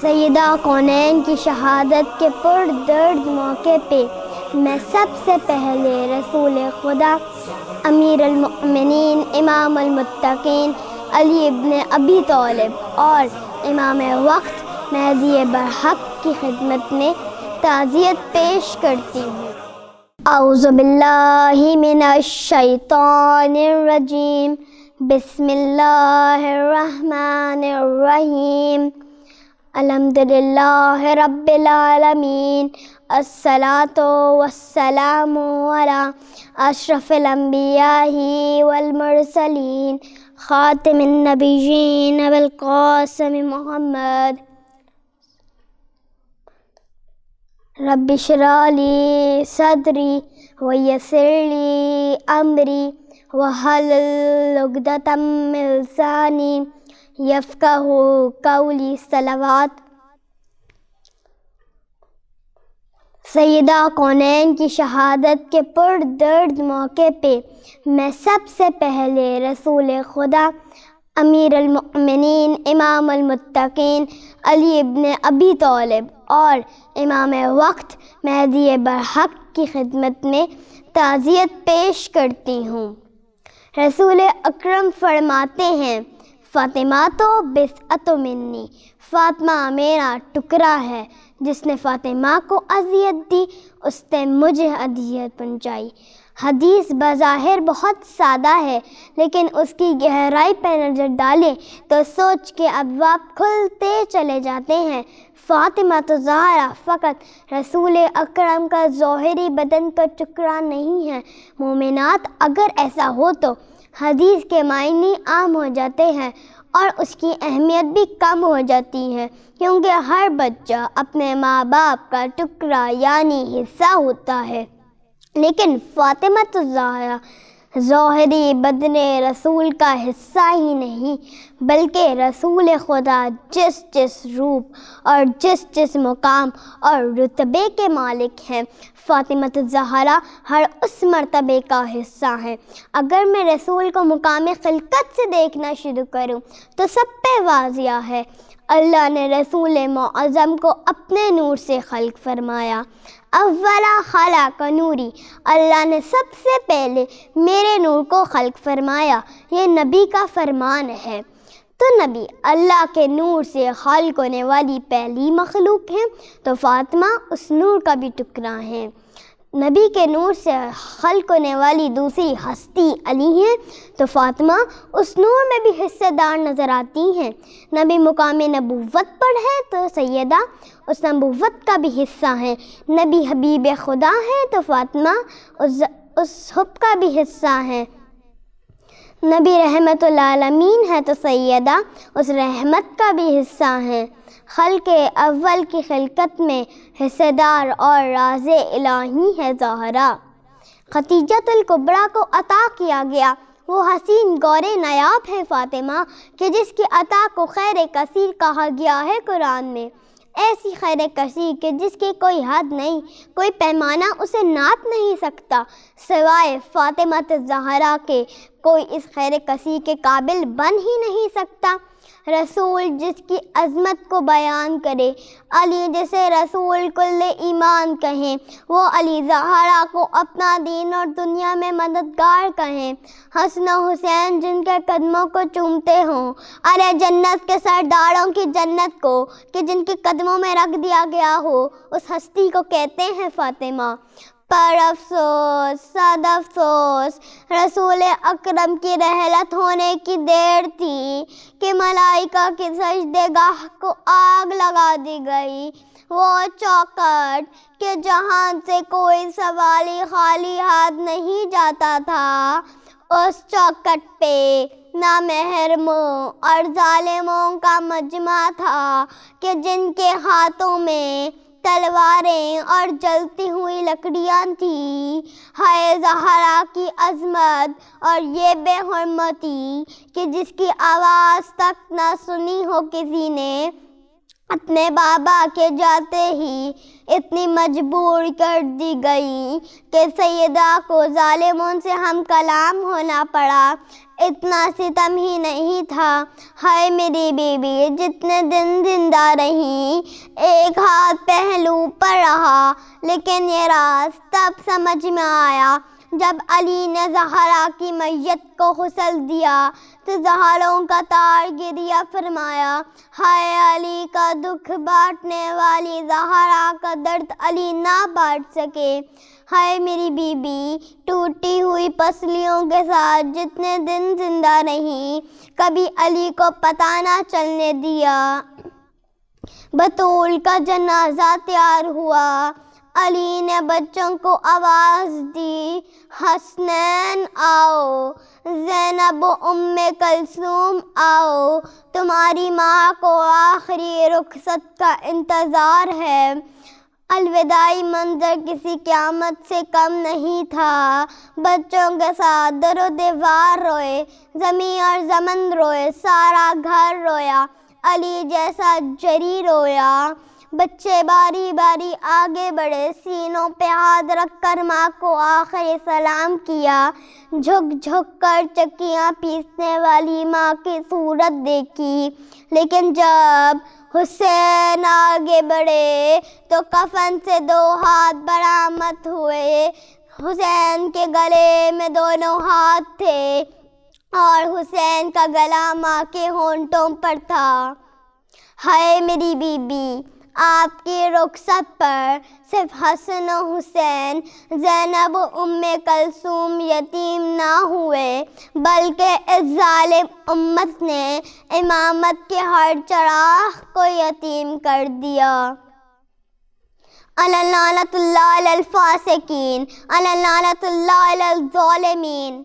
سیدہ کونین کی شہادت کے پر درد موقع پہ میں سب سے پہلے رسول خدا، امیر المؤمنین، امام المتقین علی ابن ابی طالب اور امام وقت مہدی برحق کی خدمت میں تعزیت پیش کرتی ہوں۔ اعوذ باللہ من الشیطان الرجیم۔ بسم اللہ الرحمن الرحیم۔ الحمد لله رب العالمين الصلاة والسلام على أشرف الأنبياء والمرسلين خاتم النبيين أبي القاسم محمد. رب اشرح لي صدري ويسر لي أمري وهل عقدة من لساني یفقہ قولی صلوات۔ سیدہ کونین کی شہادت کے پر درد موقع پہ میں سب سے پہلے رسول خدا، امیر المؤمنین، امام المتقین، علی ابن ابی طالب اور امام وقت مہدی برحق کی خدمت میں تعزیت پیش کرتی ہوں۔ رسول اکرم فرماتے ہیں فاطمہ تو بسعت منی۔ فاطمہ میرا ٹکڑا ہے۔ جس نے فاطمہ کو اذیت دی، اس نے مجھے اذیت پہنچائی۔ حدیث بظاہر بہت سادہ ہے، لیکن اس کی گہرائی پہ نظر ڈالیں تو سوچ کے ابواب کھلتے چلے جاتے ہیں۔ فاطمہ تو زہرا فقط رسول اکرم کا ظاہری بدن کا ٹکڑا نہیں ہے۔ مومنات اگر ایسا ہو تو حدیث کے معنی عام ہو جاتے ہیں اور اس کی اہمیت بھی کم ہو جاتی ہے، کیونکہ ہر بچہ اپنے ماں باپ کا ٹکڑا یعنی حصہ ہوتا ہے۔ لیکن فاطمہ تو زہرا ظاہری بدن رسول کا حصہ ہی نہیں، بلکہ رسول خدا جس جس روپ اور جس جس مقام اور رتبے کے مالک ہیں۔ فاطمہ زہرا ہر اس مرتبے کا حصہ ہے اگر میں رسول کو مقام خلقت سے دیکھنا شروع کروں تو سب پہ واضح ہے۔ اللہ نے رسول معظم کو اپنے نور سے خلق فرمایا۔ اولا خالہ کا نوری۔ اللہ نے سب سے پہلے میرے نور کو خلق فرمایا۔ یہ نبی کا فرمان ہے۔ تو نبی، اللہ کے نور سے خلق ہونے والی پہلی مخلوق ہیں۔ تو فاطمہ اس نور کا بھی ٹکڑا ہے۔ نبی کے نور سے خلق ہونے والی دوسری ہستی علی ہیں تو فاطمہ اس نور میں بھی حصہ دار نظر آتی ہیں۔ نبی مقام نبوت پر ہے تو سیدہ اس نبوت کا بھی حصہ ہے نبی حبیب خدا ہے تو فاطمہ اس اس حب کا بھی حصہ ہے نبی رحمت العالمین ہے تو سیدہ، اس رحمت کا بھی حصہ ہے۔ خلق اول کی خلقت میں حصہ دار اور راز الہی ہے زہرا۔ ختیجت القبرہ کو عطا کیا گیا۔ وہ حسین گور نیاب ہے فاطمہ، کہ جس کی عطا کو خیر کثیر کہا گیا ہے قرآن میں۔ ایسی خیر کشی کہ جس کی کوئی حد نہیں، کوئی پیمانہ اسے ناپ نہیں سکتا۔ سوائے فاطمہ زہرا کے، کوئی اس خیر کشی کے قابل بن ہی نہیں سکتا۔ رسول جس کی عظمت کو بیان کرے۔ علی جسے رسول کل ایمان کہیں، وہ علی زہرا کو اپنا دین اور دنیا میں مددگار کہیں۔ حسن و حسین جن کے قدموں کو چومتے ہوں، ارے جنت کے سرداروں کی جنت کو، کہ جن کے قدموں میں رکھ دیا گیا ہو، اس ہستی کو کہتے ہیں فاطمہ۔ پر افسوس صد افسوس۔ رسول اکرم کی رحلت ہونے کی دیر تھی کہ ملائکہ کی سجدے گاہ کو آگ لگا دی گئی۔ وہ چوکٹ کہ جہاں سے کوئی سوالی خالی ہاتھ نہیں جاتا تھا، اس چوکٹ پہ نامحرموں اور ظالموں کا مجمع تھا کہ جن کے ہاتھوں میں تلواریں اور جلتی ہوئی لکڑیاں تھیں۔ ہائے زہرا کی عظمت اور یہ بے حرمتی کہ جس کی آواز تک نہ سنی ہو کسی نے۔ اپنے بابا کے جاتے ہی اتنی مجبور کر دی گئی کہ سیدہ کو ظالموں سے ہم کلام ہونا پڑا۔ اتنا ستم ہی نہیں تھا۔ ہائے میری بیوی، جتنے دن زندہ رہی، ایک ہاتھ پہلو پر رہا، لیکن یہ راز تب سمجھ میں آیا۔ جب علی نے زہرا کی میت کو غسل دیا تو زہروں کا تار گریا، فرمایا، ہائے علی کا دکھ بانٹنے والی زہرا کا درد علی نہ بانٹ سکے۔ ہائے میری بی بی ٹوٹی ہوئی پسلیوں کے ساتھ جتنے دن زندہ رہی، کبھی علی کو پتہ نہ چلنے دیا۔ بطول کا جنازہ تیار ہوا۔ علی نے بچوں کو آواز دی۔ حسنین آؤ۔ زینب و ام کلثوم آؤ۔ تمہاری ماں کو آخری رخصت کا انتظار ہے۔ الوداعی منظر کسی قیامت سے کم نہیں تھا۔ بچوں کے ساتھ در و دیوار روئے، زمین اور زمن روئے، سارا گھر رویا، علی جیسا جری رویا۔ بچے باری باری آگے بڑھے، سینوں پہ ہاتھ رکھ کر ماں کو آخر سلام کیا۔ جھک جھک کر چکیاں پیسنے والی ماں کی صورت دیکھی۔ لیکن جب حسین آگے بڑھے تو کفن سے دو ہاتھ برآمد ہوئے۔ حسین کے گلے میں دونوں ہاتھ تھے اور حسین کا گلا ماں کے ہونٹوں پر تھا۔ ہائے میری بی بی آپ کی رخصت پر صرف حسن و حسین، زینب و ام کلثوم یتیم نہ ہوئے، بلکہ اس ظالم امت نے امامت کے ہر چراغ کو یتیم کر دیا۔ اللہ اللہ الفاسقین اللہ اللہ الظالمین۔